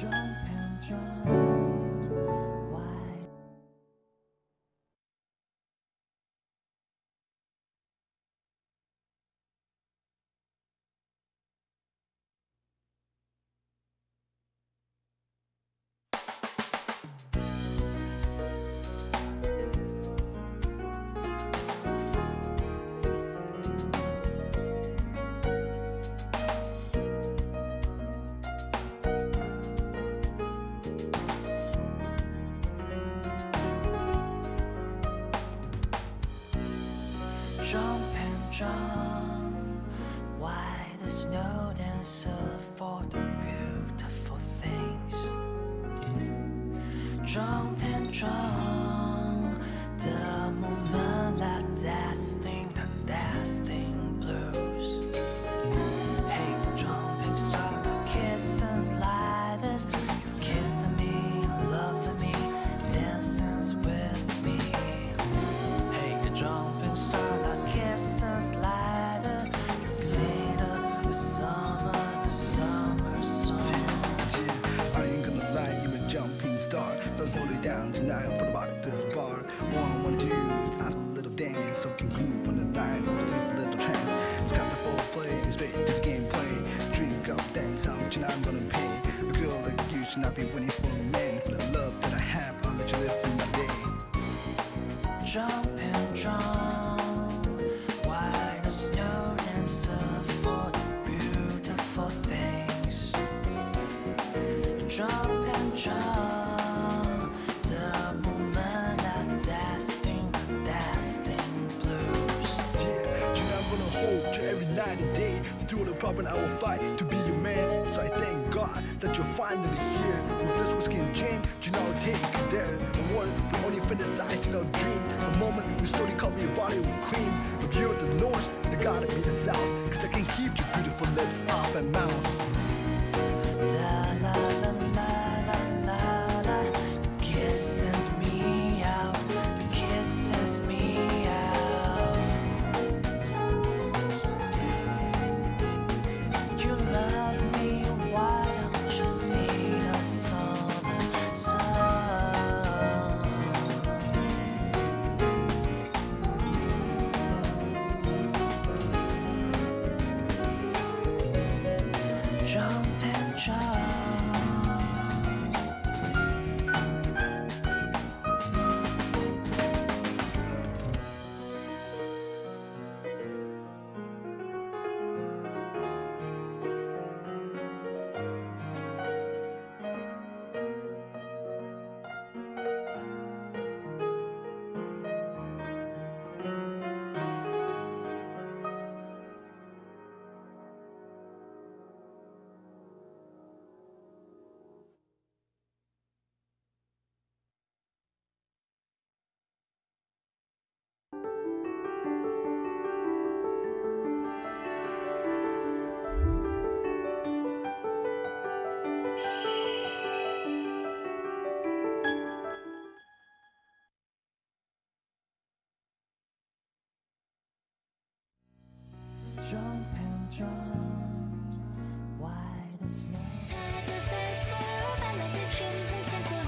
jump and jump. Jump and jump. Why the snow dancer for the beautiful things? Jump and jump. The moment that dancing, the dancing night and day. The problem, I will fight to be a man. So I thank God that you're finally here. With this whiskey and gin, you know take there. The one, the only fantasize, you know, dream. The moment we slowly cover your body with cream. If you're the north, you gotta be the south. Cause I can keep your beautiful lips off and mouth. Da la la la You love jump and jump. Why the snow? God, this is for a valediction. Listen to